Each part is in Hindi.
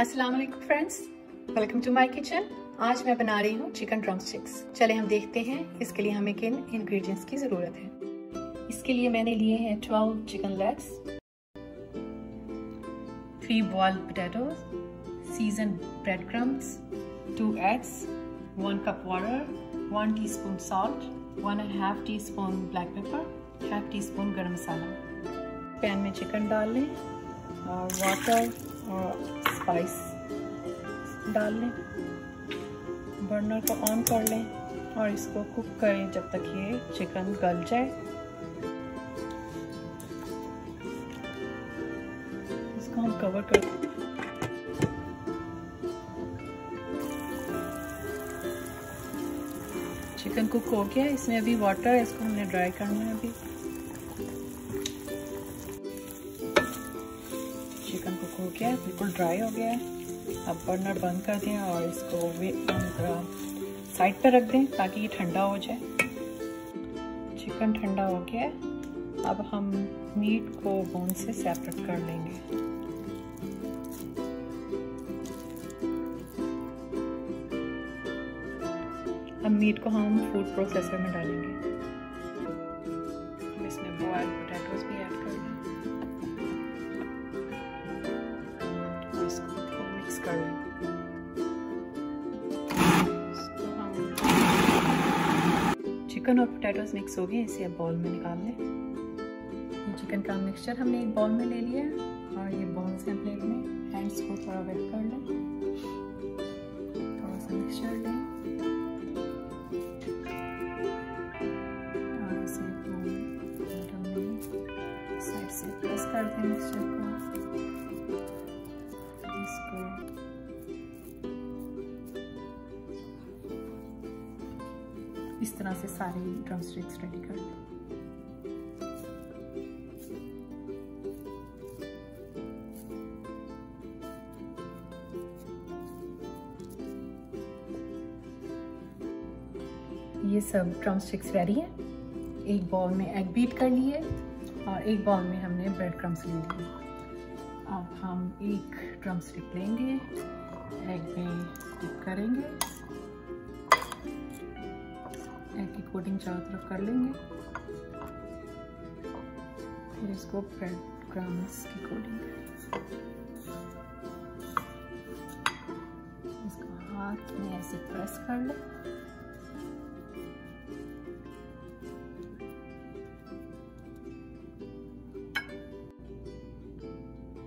अस्सलाम वालेकुम friends. Welcome to my kitchen. आज मैं बना रही हूँ चिकन ड्रम स्टिक्स चले, हम देखते हैं, इसके लिए हमें किन इंग्रेडिएंट्स की ज़रूरत है। इसके लिए मैंने लिए हैं 12 chicken legs three boil potatoes season bread crumbs two eggs one cup water one teaspoon salt one and half teaspoon black pepper half teaspoon garam masala pan में चिकन डाल लें और वाटर और स्पाइस डाल लें। बर्नर को ऑन कर लें और इसको कुक करें जब तक ये चिकन गल जाए। इसको हम कवर कर चिकन कुक हो गया, इसमें अभी वाटर है, इसको हमने ड्राई करना है अभी। चिकन कुक हो गया है बिल्कुल ड्राई हो गया है। अब बर्नर बंद कर दें और इसको साइड पर रख दें ताकि ये ठंडा हो जाए। चिकन ठंडा हो गया है। अब हम मीट को बोन से सेपरेट कर लेंगे। अब मीट को हम फ़ूड प्रोसेसर में डालेंगे। हम इसमें बॉयल पोटैटोज भी ऐड कर चिकन और पोटैटोज मिक्स हो गए, इसे अब बॉल में निकाल लें। चिकन का मिक्सचर हमने एक बॉल में ले लिया और ये बॉल्स हैं प्लेट में हैंड्स को थोड़ा वेट कर लें। थोड़ा सा मिक्सचर लें। और इसे साइड से प्रेस कर दें मिक्सचर इस तरह से सारे ड्रम स्टिक्स रेडी कर लें। ये सब ड्रम स्टिक्स रेडी है। एक बॉल में एग बीट कर लिए और एक बॉल में हमने ब्रेड क्रम्स ले लिए। अब हम एक ड्रम स्टिक लेंगे एग में डिप करेंगे। कोटिंग चारों तरफ़ कर लेंगे। फिर इसको ब्रेड क्रम्स की कोटिंग इसको हाथ में ऐसे प्रेस कर लें।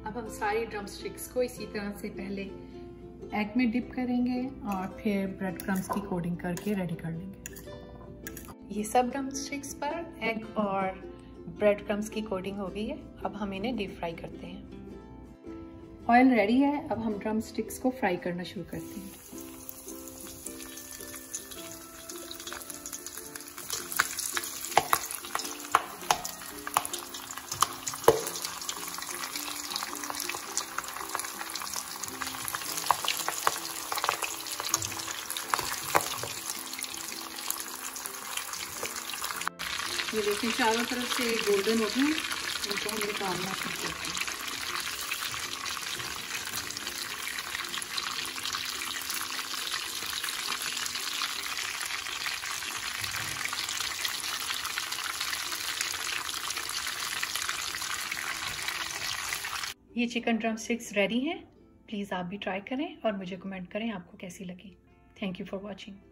अब हम सारी ड्रम स्टिक्स को इसी तरह से पहले एग में डिप करेंगे और फिर ब्रेड क्रम्स की कोटिंग करके रेडी कर लेंगे। ये सब ड्रम स्टिक्स पर एग और ब्रेड क्रम्स की कोटिंग हो गई है। अब हम इन्हें डीप फ्राई करते हैं। ऑयल रेडी है, अब हम ड्रम स्टिक्स को फ्राई करना शुरू करते हैं। ये देखें चारों तरफ़ से गोल्डन हो। गए इनको हम निकालना शुरू करते हैं। ये चिकन ड्रम स्टिक्स रेडी हैं। प्लीज़ आप भी ट्राई करें और मुझे कमेंट करें आपको कैसी लगी। Thank you for watching